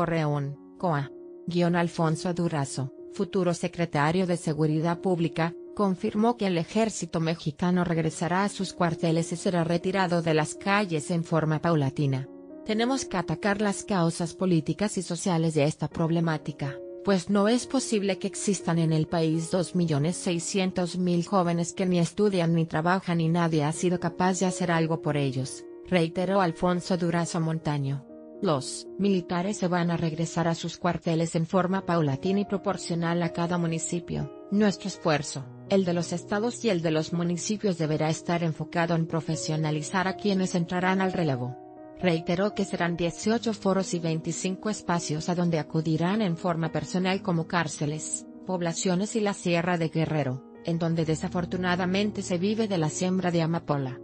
Torreón, COA. Guión Alfonso Durazo, futuro secretario de Seguridad Pública, confirmó que el ejército mexicano regresará a sus cuarteles y será retirado de las calles en forma paulatina. Tenemos que atacar las causas políticas y sociales de esta problemática, pues no es posible que existan en el país 2.600.000 jóvenes que ni estudian ni trabajan y nadie ha sido capaz de hacer algo por ellos, reiteró Alfonso Durazo Montaño. Los militares se van a regresar a sus cuarteles en forma paulatina y proporcional a cada municipio. Nuestro esfuerzo, el de los estados y el de los municipios deberá estar enfocado en profesionalizar a quienes entrarán al relevo. Reiteró que serán 18 foros y 25 espacios a donde acudirán en forma personal como cárceles, poblaciones y la Sierra de Guerrero, en donde desafortunadamente se vive de la siembra de amapola.